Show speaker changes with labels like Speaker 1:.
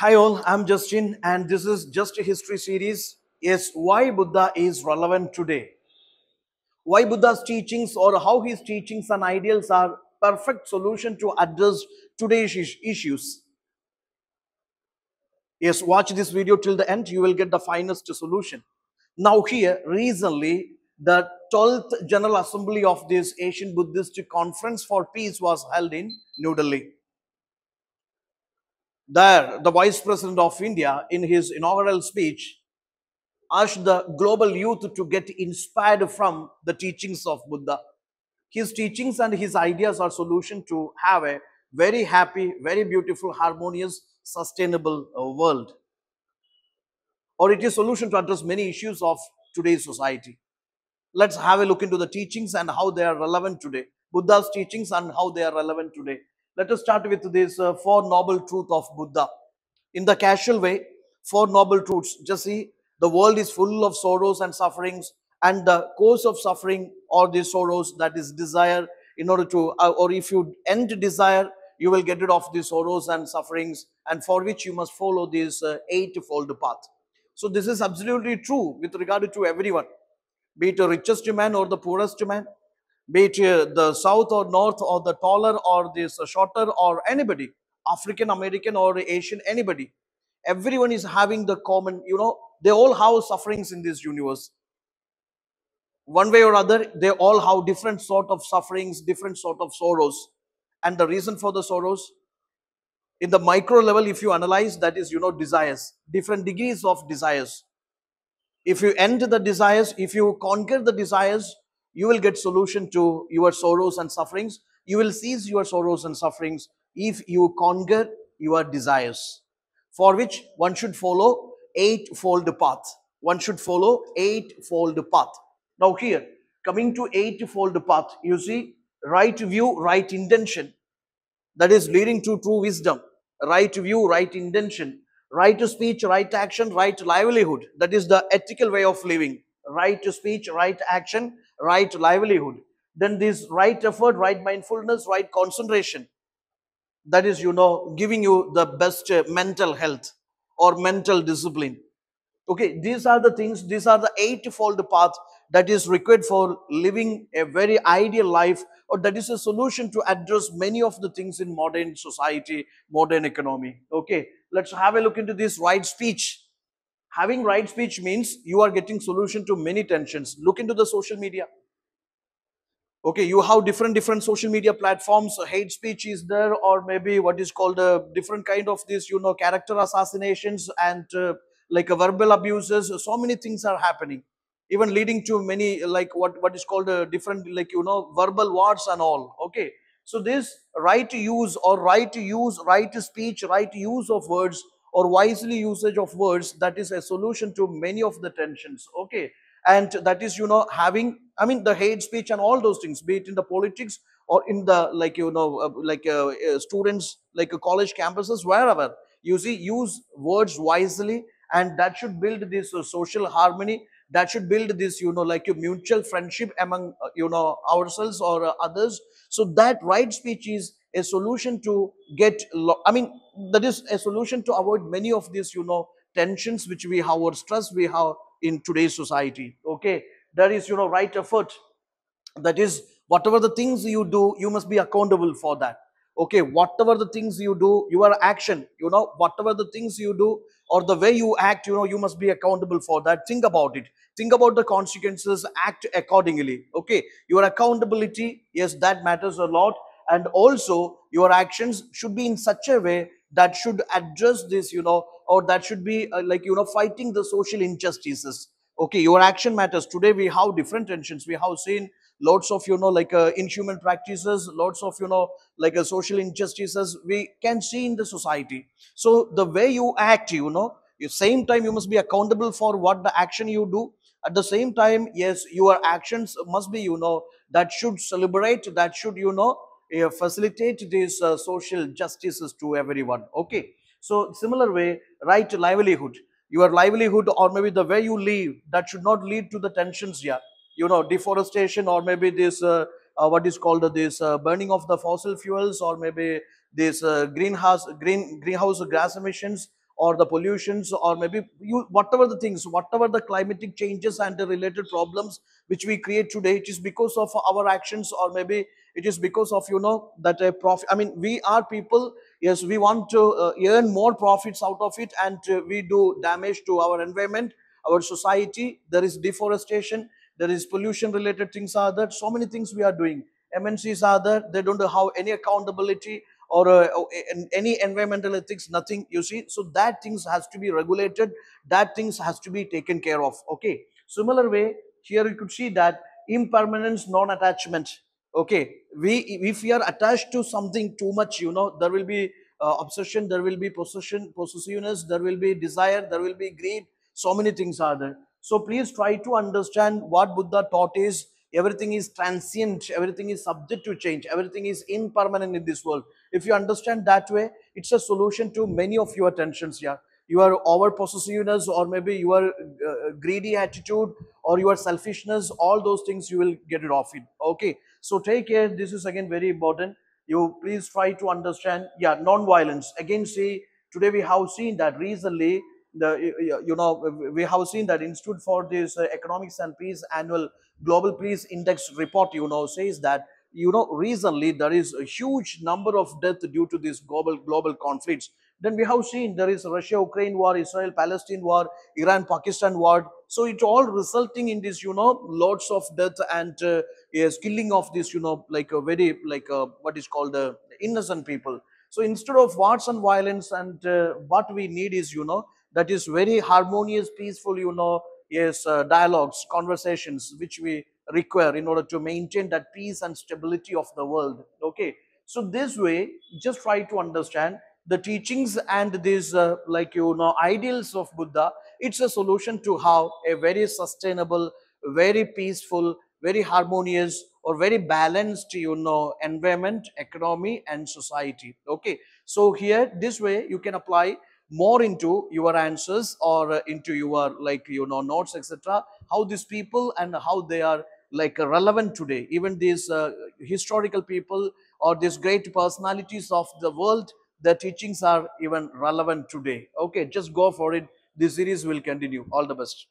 Speaker 1: Hi all, I'm Justin and this is just a history series. Yes, why Buddha is relevant today. Why Buddha's teachings or how his teachings and ideals are perfect solution to address today's issues. Yes, watch this video till the end, you will get the finest solution. Now here, recently, the 12th General Assembly of this Asian Buddhist Conference for Peace was held in New Delhi. There, the Vice President of India, in his inaugural speech, asked the global youth to get inspired from the teachings of Buddha. His teachings and his ideas are solution to have a very happy, very beautiful, harmonious, sustainable uh, world. Or it is solution to address many issues of today's society. Let's have a look into the teachings and how they are relevant today. Buddha's teachings and how they are relevant today. Let us start with this uh, four noble truth of Buddha. In the casual way, four noble truths. Just see, the world is full of sorrows and sufferings, and the cause of suffering or the sorrows that is desire. In order to, uh, or if you end desire, you will get rid of the sorrows and sufferings, and for which you must follow this uh, eightfold path. So this is absolutely true with regard to everyone be it the richest man or the poorest man, be it uh, the south or north or the taller or this shorter or anybody, African American or Asian, anybody. Everyone is having the common, you know, they all have sufferings in this universe. One way or other, they all have different sort of sufferings, different sort of sorrows. And the reason for the sorrows, in the micro level, if you analyze, that is, you know, desires, different degrees of desires if you end the desires if you conquer the desires you will get solution to your sorrows and sufferings. You will cease your sorrows and sufferings if you conquer your desires for which one should follow eightfold path one should follow eightfold path. Now here coming to eightfold path you see right view right intention. That is leading to true wisdom. Right view right intention. Right to speech right action right livelihood. That is the ethical way of living. Right to speech right action right livelihood. Then this right effort right mindfulness right concentration. That is you know giving you the best uh, mental health or mental discipline. Okay these are the things these are the eightfold path that is required for living a very ideal life or that is a solution to address many of the things in modern society modern economy. Okay let's have a look into this right speech having right speech means you are getting solution to many tensions. Look into the social media. Okay you have different different social media platforms. Uh, hate speech is there or maybe what is called a different kind of this you know character assassinations and uh, like uh, verbal abuses. So many things are happening. Even leading to many like what what is called a different like you know verbal wars and all. Okay so this right to use or right to use right to speech right use of words or wisely usage of words that is a solution to many of the tensions okay? And that is you know having i mean the hate speech and all those things be it in the politics or in the like you know uh, like uh, uh, students like uh, college campuses wherever. You see use words wisely and that should build this uh, social harmony. That should build this you know like a mutual friendship among uh, you know ourselves or others. So that right speech is a solution to get, I mean that is a solution to avoid many of these you know tensions which we have or stress we have in today's society okay? There is you know right effort. That is whatever the things you do you must be accountable for that okay? Whatever the things you do your action you know whatever the things you do or the way you act you know you must be accountable for that. Think about it. Think about the consequences act accordingly okay? Your accountability yes that matters a lot and also your actions should be in such a way that should address this you know or that should be uh, like you know fighting the social injustices. Okay your action matters. Today we have different tensions. We have seen lots of you know like uh, inhuman practices lots of you know like uh, social injustices we can see in the society. So the way you act you know at the same time you must be accountable for what the action you do. At the same time yes your actions must be you know that should celebrate that should you know uh, facilitate these uh, social justices to everyone okay? So similar way right livelihood. Your livelihood or maybe the way you live that should not lead to the tensions here you know deforestation or maybe this uh, uh, what is called this uh, burning of the fossil fuels or maybe this uh, greenhouse green greenhouse gas emissions or the pollutions or maybe you whatever the things whatever the climatic changes and the related problems which we create today it is because of our actions or maybe it is because of you know that a profit i mean we are people. Yes we want to uh, earn more profits out of it and uh, we do damage to our environment our society. There is deforestation there is pollution related things are there. So many things we are doing. Mncs are there. They don't have any accountability or uh, any environmental ethics nothing you see. So that things has to be regulated that things has to be taken care of okay? Similar way here you could see that impermanence non-attachment okay? We if we are attached to something too much you know there will be uh, obsession there will be possession possessiveness there will be desire there will be greed so many things are there. So please try to understand what buddha taught is everything is transient everything is subject to change everything is impermanent in this world if you understand that way it's a solution to many of your tensions here your over possessiveness or maybe your uh, greedy attitude or your selfishness all those things you will get it off it okay so take care. This is again very important. You please try to understand yeah non-violence. Again see today we have seen that recently the you you know we have seen that institute for this uh, economics and peace annual global peace index report you know says that you know recently there is a huge number of death due to these global global conflicts. Then we have seen there is russia ukraine war israel palestine war iran pakistan war. So it all resulting in this you know lots of death and uh, yes, killing of this you know like a very like a, what is called uh, innocent people. So instead of wars and violence and uh, what we need is you know that is very harmonious peaceful you know yes uh, dialogues conversations which we require in order to maintain that peace and stability of the world. Okay. So this way just try to understand the teachings and these uh, like you know ideals of buddha. It's a solution to how a very sustainable very peaceful very harmonious or very balanced you know environment economy and society. Okay. So here this way you can apply more into your answers or into your like you know notes etc how these people and how they are like relevant today. Even these uh, historical people or these great personalities of the world their teachings are even relevant today. Okay just go for it. This series will continue. All the best